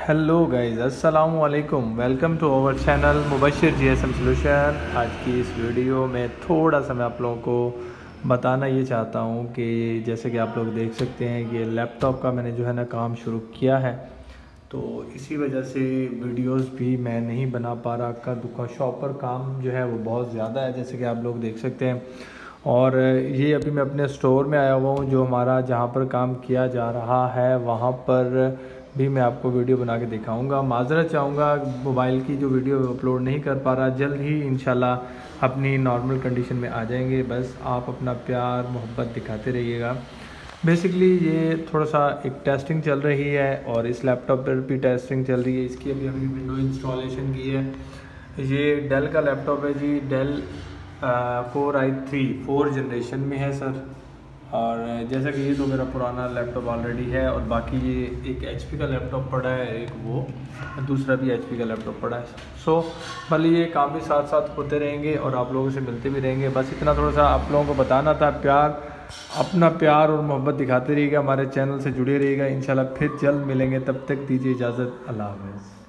Hello guys अस्सलाम वालेकुम welcome to our channel Mubashar GSM solution आज की इस वीडियो में थोड़ा सा मैं आप लोगों को बताना ये चाहता हूँ कि जैसे कि आप लोग देख सकते हैं कि लैपटॉप का मैंने जो है ना काम शुरू किया है। तो इसी वजह से वीडियोस भी मैं नहीं बना पा रहा का दुकान शॉप पर काम जो है वो बहुत ज़्यादा है, जैसे कि आप लोग देख सकते हैं। और ये अभी मैं अपने स्टोर में आया हुआ हूँ, जो हमारा जहाँ पर काम किया जा रहा है, वहाँ पर भी मैं आपको वीडियो बना के दिखाऊँगा। माजरत चाहूँगा मोबाइल की जो वीडियो अपलोड नहीं कर पा रहा, जल्द ही इन अपनी नॉर्मल कंडीशन में आ जाएँगे। बस आप अपना प्यार, मोहब्बत दिखाते रहिएगा। बेसिकली ये थोड़ा सा एक टेस्टिंग चल रही है और इस लैपटॉप पर भी टेस्टिंग चल रही है। इसकी अभी हमने विंडो इंस्टॉलेशन की है। ये डेल का लैपटॉप है जी। Dell four I three four generation में है सर और जैसा कि ये तो मेरा पुराना लैपटॉप ऑलरेडी है और बाकी ये एक एचपी का लैपटॉप पड़ा है, एक वो दूसरा भी एचपी का लैपटॉप पड़ा है। सो भले ये काम भी साथ साथ होते रहेंगे और आप लोगों से मिलते भी रहेंगे, बस इतना थोड़ा सा आप लोगों को बताना था, प्यार, अपना प्यार और मोहब्बत दिखाते रहिएगा, हमारे चैनल से जुड़े रहिएगा इन फिर जल्द मिलेंगे, तब तक दीजिए इजाज़त, अल्लाह हाफ़